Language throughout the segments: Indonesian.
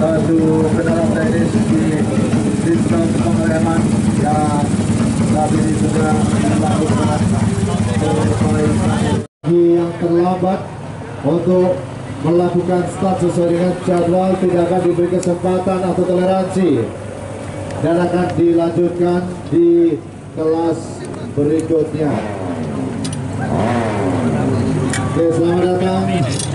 satu kendaraan teknis di sistem pengereman yang saat ini sudah dilakukan yang terlambat untuk melakukan start sesuai dengan jadwal tidak akan diberi kesempatan atau toleransi dan akan dilanjutkan di kelas berikutnya. Oke, selamat datang.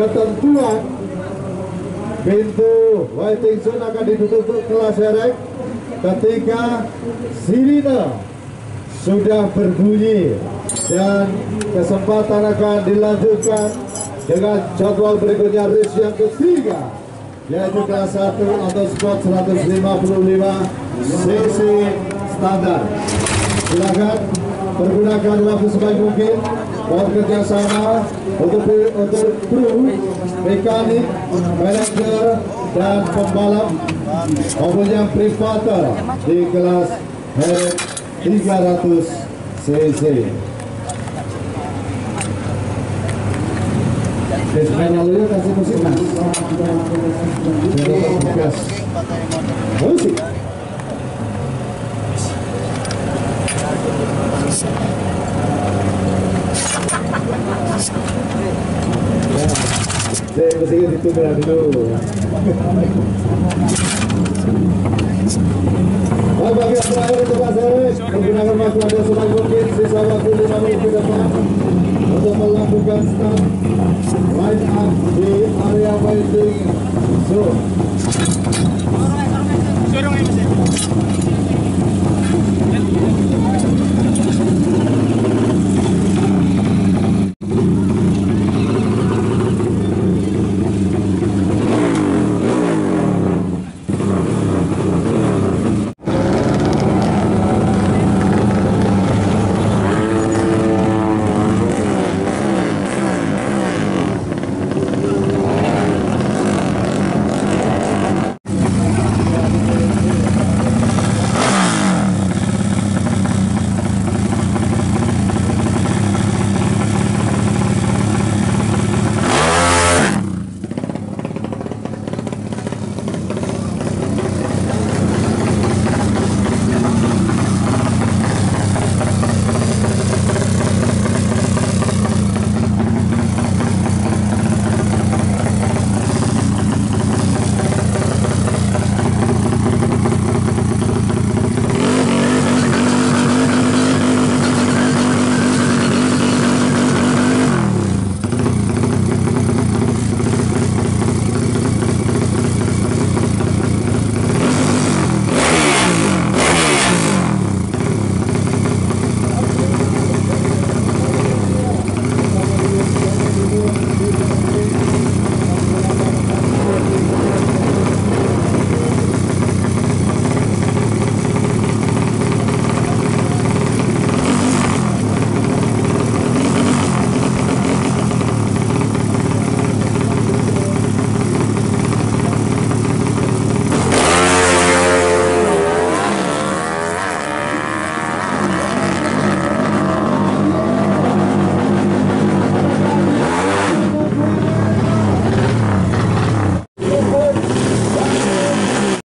ketentuan pintu waiting zone akan ditutup kelas erek. Ketika sirine sudah berbunyi dan kesempatan akan dilanjutkan dengan jadwal berikutnya race yang ketiga yaitu kelas 1 atau squad 155 cc standar. Silakan pergunakan waktu sebaik mungkin mohon kerjasama untuk untuk kru mekanik manajer dan pembalap maupun yang privater di kelas heret 300 cc lalu kasih musik mas Saya ditunda dulu bagi untuk Pak Serek menggunakan waktu ada sebaik mungkin sisa waktu 5 menit ke depan untuk melakukan start di area waiting zone.